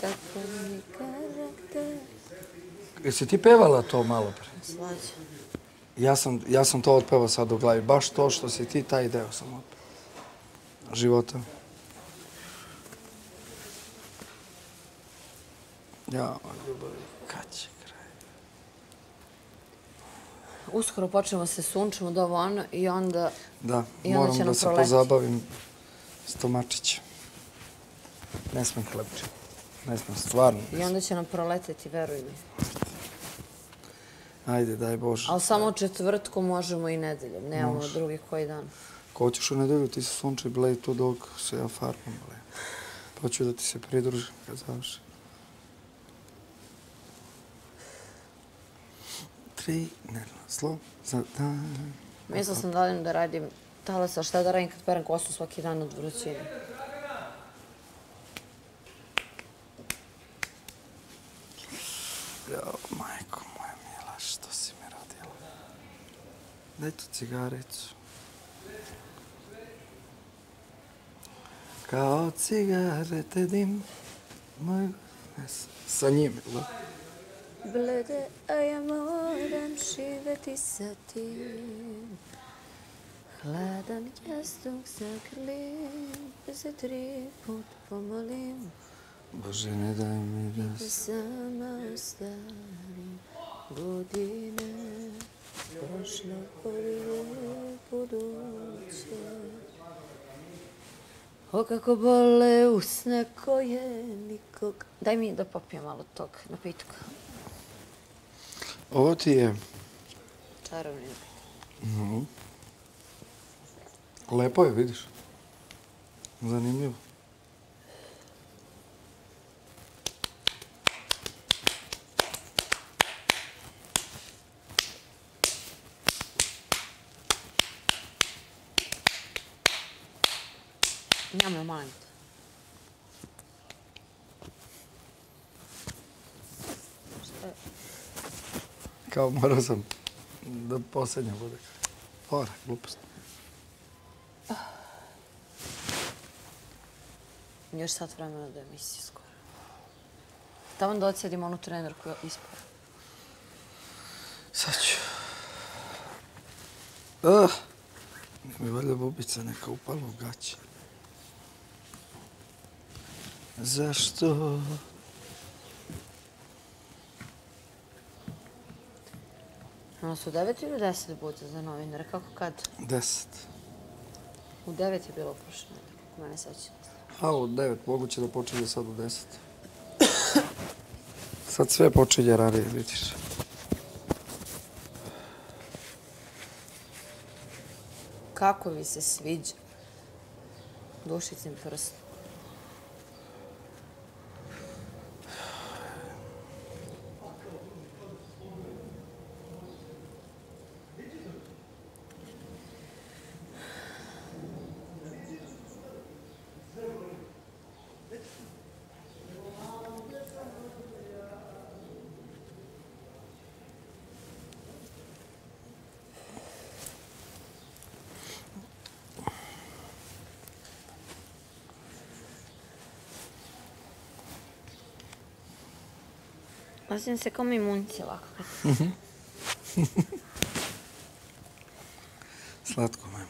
Tako mi karakter. Jesi ti pevala to malo pre? Slađa. Ja sam to otpevao sad u glavi. Baš to što si ti, taj deo sam otpevao. Života. Ja, ono, ljubavi, kad će kraj? Uskoro počnemo se sunčemo do ono i onda... Da, moram da se pozabavim stomačićem. Ne smem hlebčiti. Ne smem, stvarno. I onda će nam proleteti, veruj mi. Ajde, daj Bože. Ali samo četvrtkom možemo i nedeljom. Nemamo drugih koji dan. Ko hoćeš u nedelju, ti se sunče blej tu dok se ja farbam, blej. Pa ću da ti se pridružim kad završim. Tri, ne, slo, za dan. Mislila sam da radim talasa, šta da radim kad perem kosu svaki dan od vrućine. Daj tu cigaricu. Kao cigarete dim, moj... Ne, s- sa njim, da? Blede, a ja moram živeti sa tim. Hladan jastuk zagrlim, se tri put pomolim. Bože, ne daj mi da... s- Sama starim godine, buduće. O kako bole usne koje nikog... Daj mi da popijem malo tog napitka. Ovo ti je... Čarovni napitak. Mhm. Lepo je, vidiš. Zanimljivo. Njam je je? Kao morao sam da posljednja bude. Fora, glupost. Još sat vremena do emisije skoro. Tamo da odsjedim onu trenerku ispod. Sad ću. Ah, mi valjda bubica neka upala u gaće. Zašto? Ono su u 9 ili 10 bude za novinare, kako kad? Deset. U 9 je bilo prošle nedelje, kako mene sećam. A u devet, moguće da počinje sad u deset. Sad sve počinje ranije, vidiš. Kako mi se sviđa? Dušicin prst. Osjećam se kao mi munci lako. kad- Slatko, majmo.